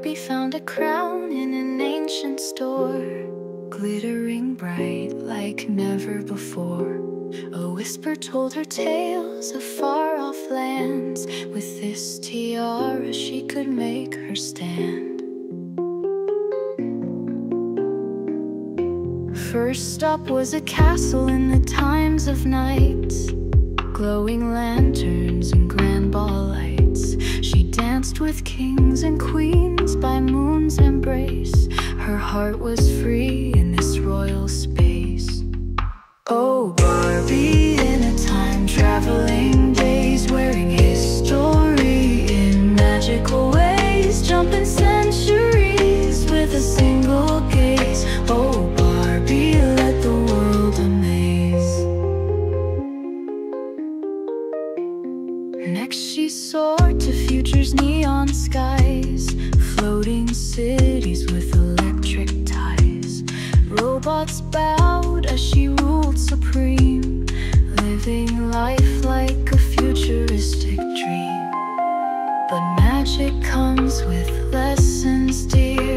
Barbie found a crown in an ancient store, glittering bright like never before. A whisper told her tales of far off lands. With this tiara, she could make her stand. First stop was a castle in the times of night, glowing lanterns and grand ball with kings and queens by moon's embrace. Her heart was free in this royal space. Oh, Robots bowed as she ruled supreme, living life like a futuristic dream. But magic comes with lessons dear.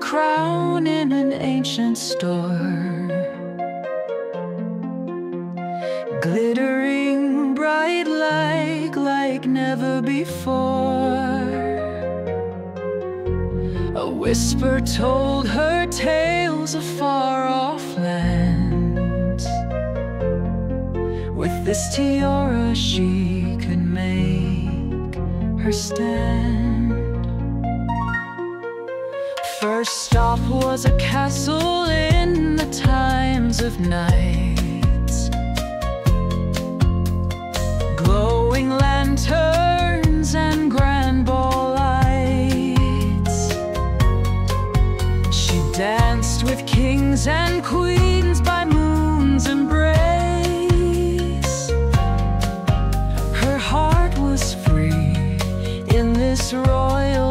Crown in an ancient store, glittering bright like like never before. A whisper told her tales of far off lands. With this tiara, she could make her stand. First stop was a castle in the times of night. Glowing lanterns and grand ball lights. She danced with kings and queens by moon's embrace. Her heart was free in this royal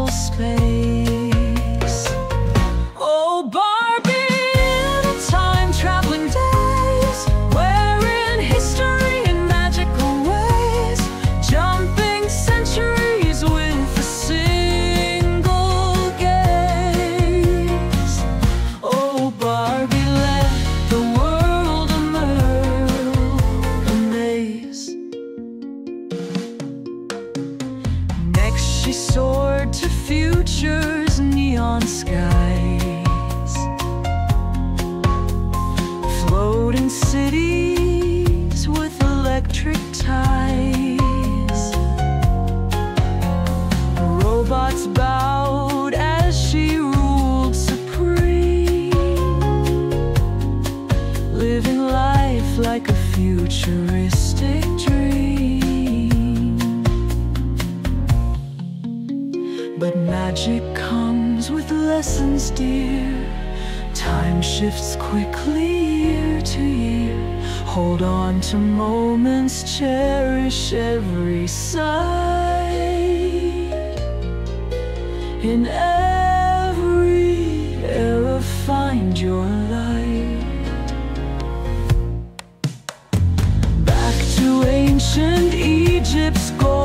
Magic comes with lessons dear. Time shifts quickly year to year. Hold on to moments, cherish every sight. In every era, find your light. Back to ancient Egypt's gold.